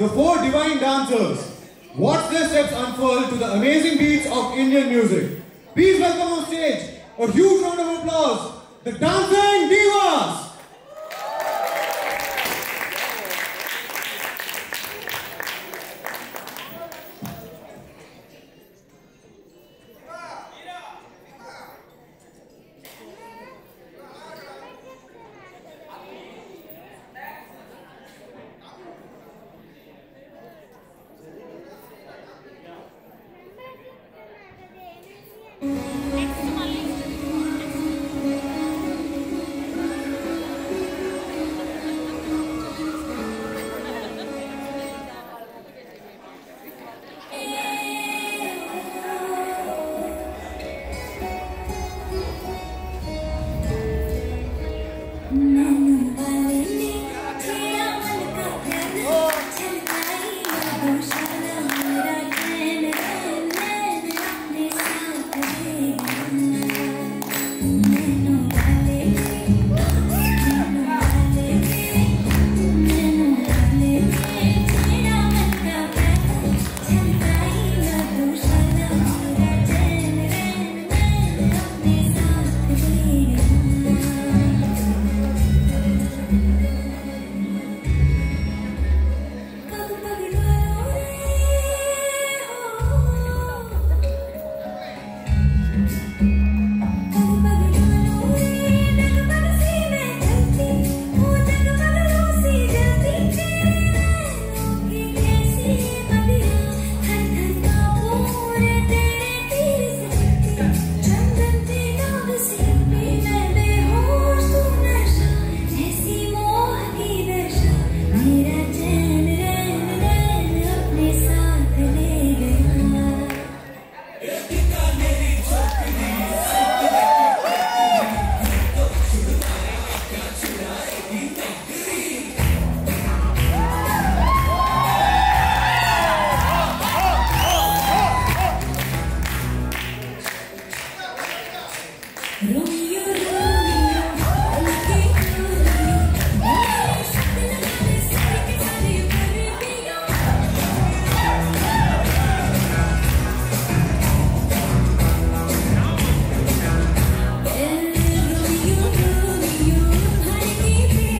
the four divine dancers. Watch their steps unfurl to the amazing beats of Indian music. Please welcome on stage a huge round of applause, the Dancing Roma.